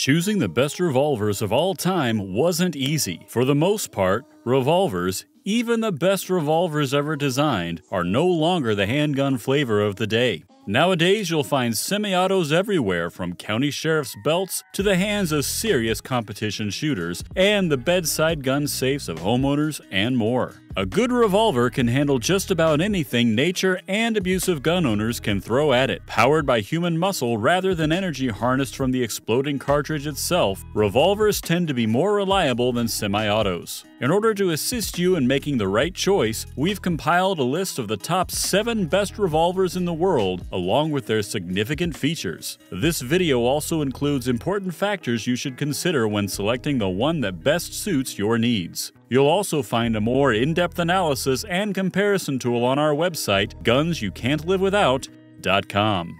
Choosing the best revolvers of all time wasn't easy. For the most part, revolvers, even the best revolvers ever designed, are no longer the handgun flavor of the day. Nowadays, you'll find semi autos everywhere from county sheriff's belts to the hands of serious competition shooters and the bedside gun safes of homeowners and more. A good revolver can handle just about anything nature and abusive gun owners can throw at it. Powered by human muscle rather than energy harnessed from the exploding cartridge itself, revolvers tend to be more reliable than semi autos. In order to assist you in making the right choice, we've compiled a list of the top 7 best revolvers in the world, along with their significant features. This video also includes important factors you should consider when selecting the one that best suits your needs. You'll also find a more in depth analysis and comparison tool on our website, gunsyoucantliveWithout.com.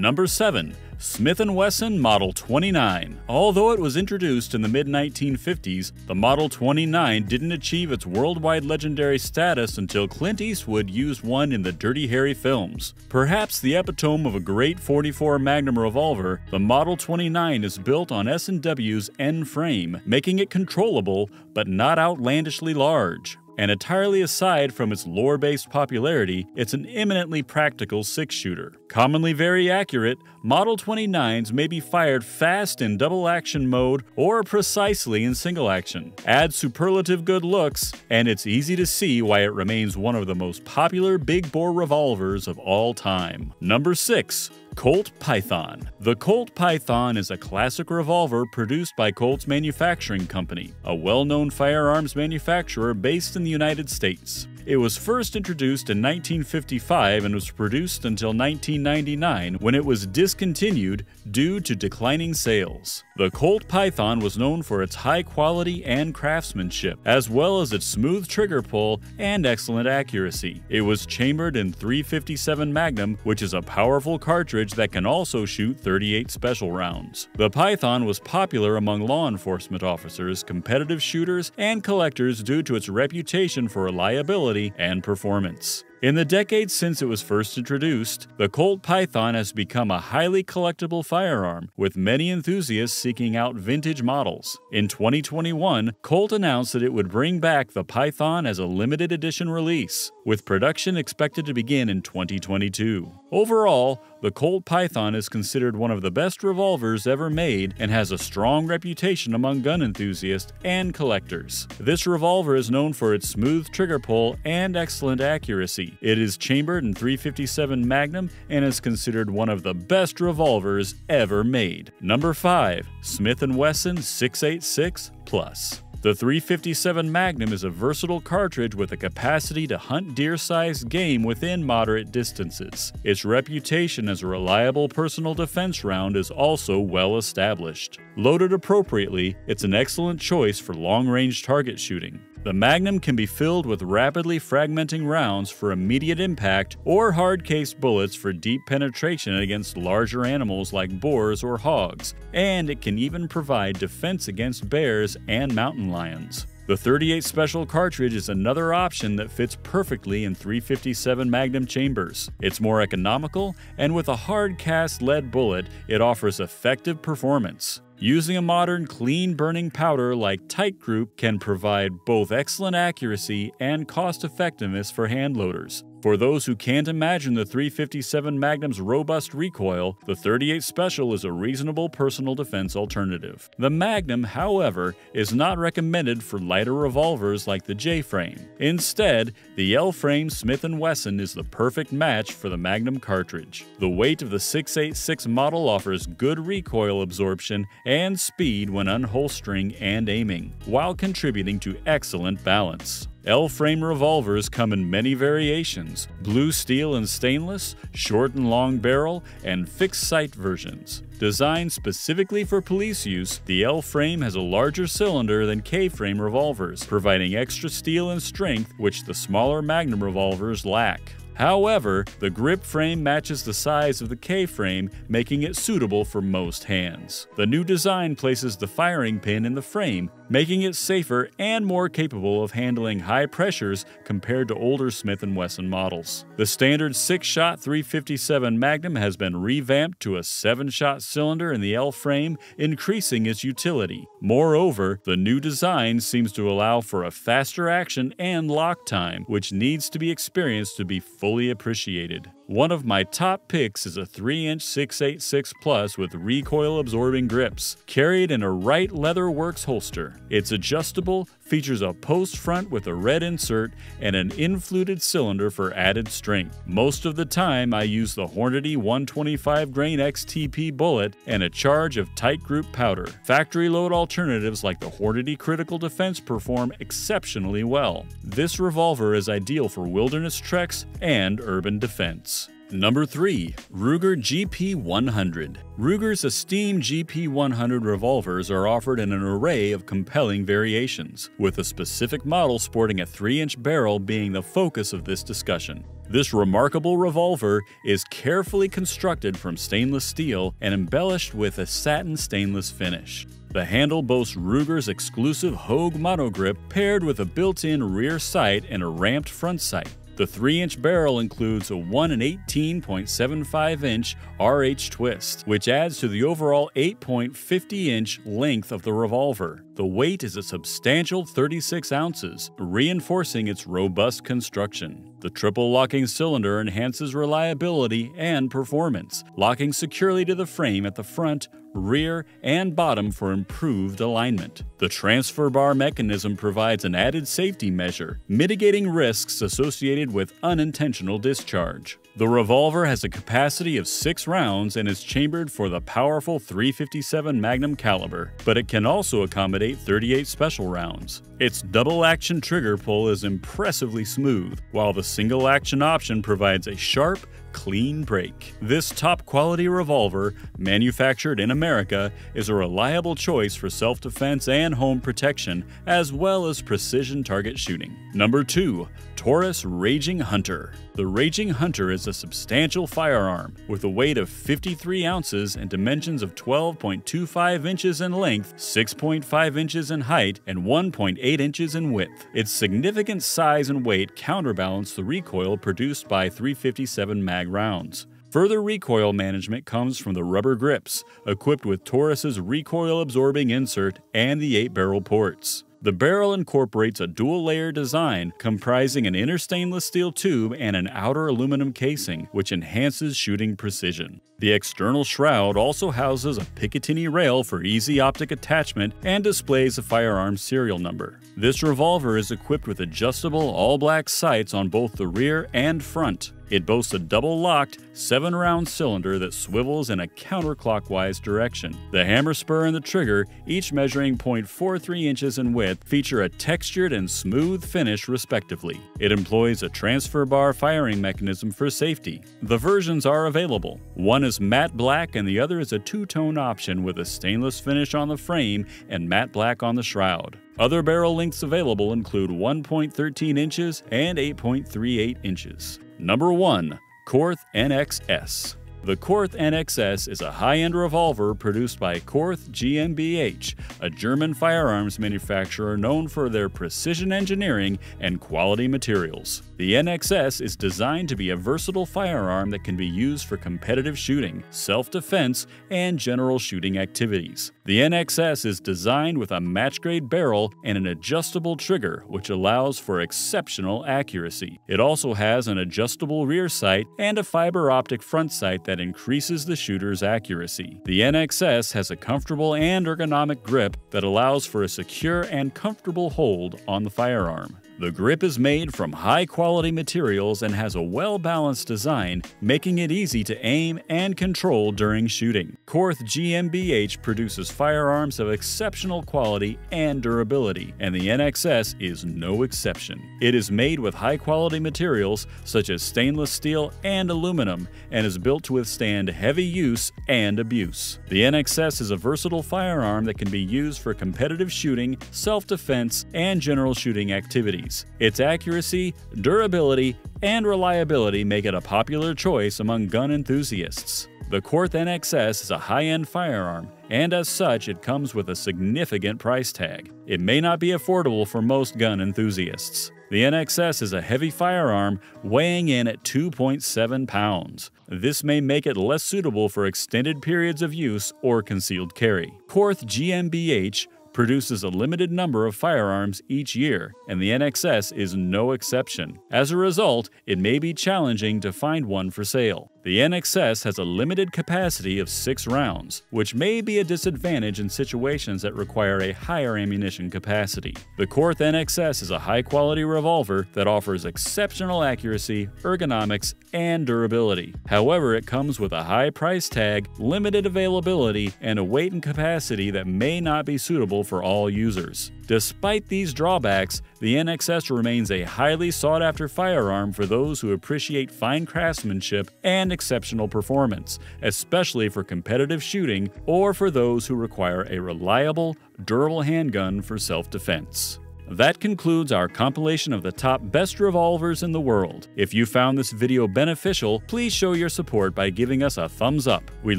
Number 7. Smith & Wesson Model 29. Although it was introduced in the mid-1950s, the Model 29 didn't achieve its worldwide legendary status until Clint Eastwood used one in the Dirty Harry films. Perhaps the epitome of a great 44 Magnum revolver, the Model 29 is built on S&W's N frame, making it controllable but not outlandishly large and entirely aside from its lore based popularity, it's an eminently practical six shooter. Commonly very accurate, Model 29s may be fired fast in double action mode or precisely in single action. Add superlative good looks, and it's easy to see why it remains one of the most popular big bore revolvers of all time. Number 6. Colt Python. The Colt Python is a classic revolver produced by Colt's Manufacturing Company, a well known firearms manufacturer based in the United States. It was first introduced in 1955 and was produced until 1999 when it was discontinued due to declining sales. The Colt Python was known for its high quality and craftsmanship, as well as its smooth trigger pull and excellent accuracy. It was chambered in 357 Magnum, which is a powerful cartridge that can also shoot 38 special rounds. The Python was popular among law enforcement officers, competitive shooters, and collectors due to its reputation for reliability and performance. In the decades since it was first introduced, the Colt Python has become a highly collectible firearm, with many enthusiasts seeking out vintage models. In 2021, Colt announced that it would bring back the Python as a limited edition release, with production expected to begin in 2022. Overall, the Colt Python is considered one of the best revolvers ever made and has a strong reputation among gun enthusiasts and collectors. This revolver is known for its smooth trigger pull and excellent accuracy. It is chambered in 357 Magnum and is considered one of the best revolvers ever made. Number 5. Smith & Wesson 686 Plus. The 357 Magnum is a versatile cartridge with a capacity to hunt deer sized game within moderate distances. Its reputation as a reliable personal defense round is also well established. Loaded appropriately, it's an excellent choice for long range target shooting. The Magnum can be filled with rapidly fragmenting rounds for immediate impact or hard cast bullets for deep penetration against larger animals like boars or hogs, and it can even provide defense against bears and mountain lions. The 38 Special cartridge is another option that fits perfectly in 357 Magnum chambers. It's more economical, and with a hard cast lead bullet, it offers effective performance. Using a modern clean burning powder like Titegroup can provide both excellent accuracy and cost effectiveness for hand loaders. For those who can't imagine the 357 Magnum's robust recoil, the 38 Special is a reasonable personal defense alternative. The Magnum, however, is not recommended for lighter revolvers like the J-frame. Instead, the L-frame Smith & Wesson is the perfect match for the Magnum cartridge. The weight of the 686 model offers good recoil absorption and speed when unholstering and aiming, while contributing to excellent balance. L-frame revolvers come in many variations, blue steel and stainless, short and long barrel, and fixed sight versions. Designed specifically for police use, the L-frame has a larger cylinder than K-frame revolvers, providing extra steel and strength which the smaller Magnum revolvers lack. However, the grip frame matches the size of the K-frame, making it suitable for most hands. The new design places the firing pin in the frame, making it safer and more capable of handling high pressures compared to older Smith & Wesson models. The standard 6-shot 357 Magnum has been revamped to a 7-shot cylinder in the L frame, increasing its utility. Moreover, the new design seems to allow for a faster action and lock time, which needs to be experienced to be fully appreciated. One of my top picks is a 3-inch 686 Plus with recoil-absorbing grips, carried in a Wright Leather Works holster. It's adjustable, features a post front with a red insert, and an unfluted cylinder for added strength. Most of the time, I use the Hornady 125 grain XTP bullet and a charge of Titegroup powder. Factory load alternatives like the Hornady Critical Defense perform exceptionally well. This revolver is ideal for wilderness treks and urban defense. Number 3. Ruger GP100 Ruger's esteemed GP100 revolvers are offered in an array of compelling variations, with a specific model sporting a 3-inch barrel being the focus of this discussion. This remarkable revolver is carefully constructed from stainless steel and embellished with a satin stainless finish. The handle boasts Ruger's exclusive Hogue monogrip paired with a built-in rear sight and a ramped front sight. The 3-inch barrel includes a 1 and 18.75 inch RH twist, which adds to the overall 8.50 inch length of the revolver. The weight is a substantial 36 ounces, reinforcing its robust construction. The triple locking cylinder enhances reliability and performance, locking securely to the frame at the front, rear, and bottom for improved alignment. The transfer bar mechanism provides an added safety measure, mitigating risks associated with unintentional discharge. The revolver has a capacity of 6 rounds and is chambered for the powerful 357 Magnum caliber, but it can also accommodate 38 special rounds. Its double action trigger pull is impressively smooth, while the single action option provides a sharp, clean break. This top quality revolver, manufactured in America, is a reliable choice for self defense and home protection, as well as precision target shooting. Number 2. Taurus Raging Hunter. The Raging Hunter is a substantial firearm with a weight of 53 ounces and dimensions of 12.25 inches in length, 6.5 inches in height, and 1.8 inches in width. Its significant size and weight counterbalance the recoil produced by 357 mag rounds. Further recoil management comes from the rubber grips, equipped with Taurus's recoil absorbing insert and the 8 barrel ports. The barrel incorporates a dual layer design comprising an inner stainless steel tube and an outer aluminum casing, which enhances shooting precision. The external shroud also houses a Picatinny rail for easy optic attachment and displays a firearm serial number. This revolver is equipped with adjustable all black sights on both the rear and front. It boasts a double locked, 7 round cylinder that swivels in a counterclockwise direction. The hammer spur and the trigger, each measuring 0.43 inches in width, feature a textured and smooth finish respectively. It employs a transfer bar firing mechanism for safety. The versions are available. One is matte black and the other is a two tone option with a stainless finish on the frame and matte black on the shroud. Other barrel lengths available include 1.13 inches and 8.38 inches. Number 1. Korth NXS the Korth NXS is a high-end revolver produced by Korth GmbH, a German firearms manufacturer known for their precision engineering and quality materials. The NXS is designed to be a versatile firearm that can be used for competitive shooting, self-defense, and general shooting activities. The NXS is designed with a match-grade barrel and an adjustable trigger, which allows for exceptional accuracy. It also has an adjustable rear sight and a fiber optic front sight that increases the shooter's accuracy. The NXS has a comfortable and ergonomic grip that allows for a secure and comfortable hold on the firearm. The grip is made from high quality materials and has a well balanced design, making it easy to aim and control during shooting. Korth GmbH produces firearms of exceptional quality and durability, and the NXS is no exception. It is made with high quality materials such as stainless steel and aluminum and is built to withstand heavy use and abuse. The NXS is a versatile firearm that can be used for competitive shooting, self defense, and general shooting activities. Its accuracy, durability, and reliability make it a popular choice among gun enthusiasts. The Korth NXS is a high end firearm, and as such, it comes with a significant price tag. It may not be affordable for most gun enthusiasts. The NXS is a heavy firearm weighing in at 2.7 pounds. This may make it less suitable for extended periods of use or concealed carry. Korth GmbH produces a limited number of firearms each year, and the NXS is no exception. As a result, it may be challenging to find one for sale. The NXS has a limited capacity of 6 rounds, which may be a disadvantage in situations that require a higher ammunition capacity. The Korth NXS is a high-quality revolver that offers exceptional accuracy, ergonomics, and durability. However, it comes with a high price tag, limited availability, and a weight and capacity that may not be suitable for all users. Despite these drawbacks, the NXS remains a highly sought after firearm for those who appreciate fine craftsmanship and exceptional performance, especially for competitive shooting or for those who require a reliable, durable handgun for self defense. That concludes our compilation of the top best revolvers in the world. If you found this video beneficial, please show your support by giving us a thumbs up. We'd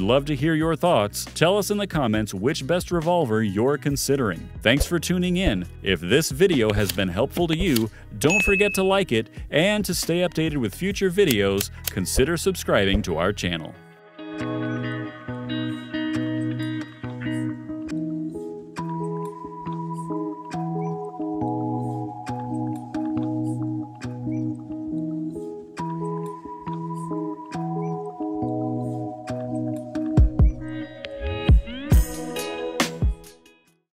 love to hear your thoughts. Tell us in the comments which best revolver you're considering. Thanks for tuning in. If this video has been helpful to you, don't forget to like it, and to stay updated with future videos, consider subscribing to our channel.